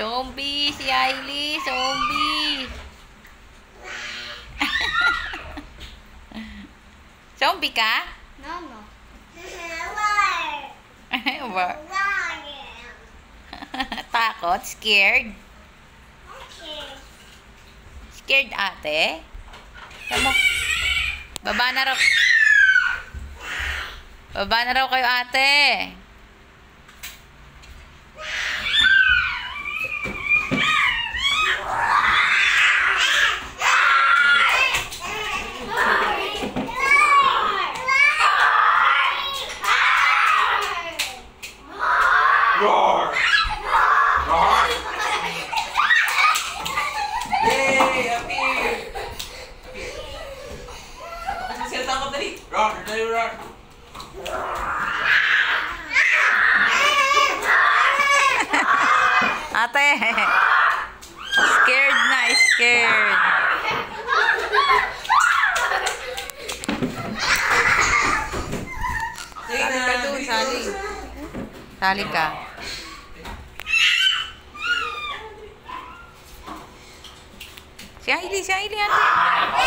Kylie, zombie. zombie ka? No, no. Wa- Takot? Scared? Scared ate? Tama. Baba na raw. Baba na raw kayo ate. Ate. Scared na, scared. Sali ka doon. Sali ka. Si Hailey, si Hailey ate.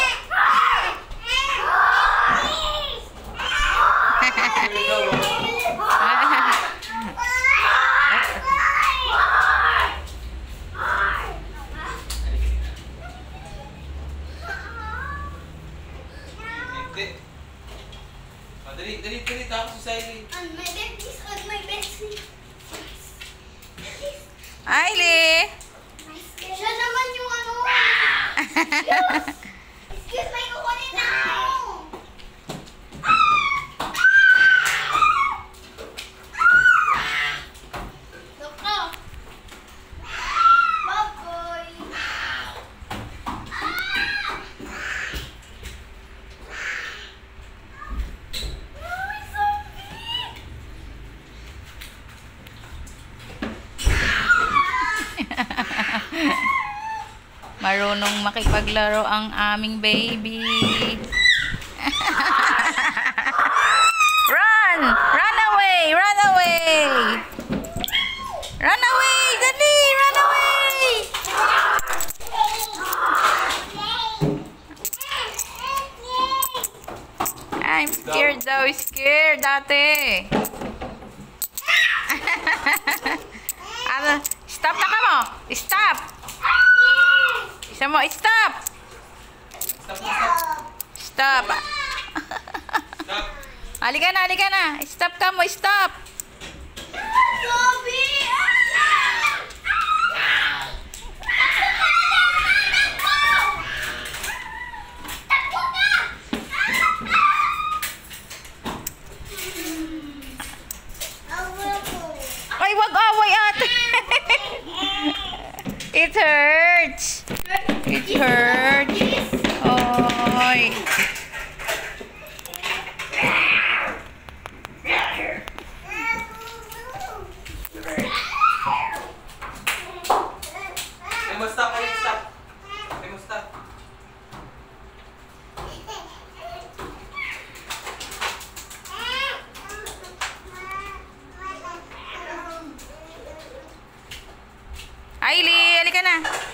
down to say. On my bed, please. On my bed, Hi, Eileen. Marunong makipaglaro ang aming baby. run! Run away! Run away! Run away! Dali! Run away! I'm scared daw. Scared, ate. ano? Stop na ka mo! Stop! Isa mo, stop! Stop stop. Stop! Halika na, halika na! Stop ka mo, stop! Ay, wag away ate! It hurts! Hurts! Oy! Ay mo, stop. Stop. Ailey, halika na!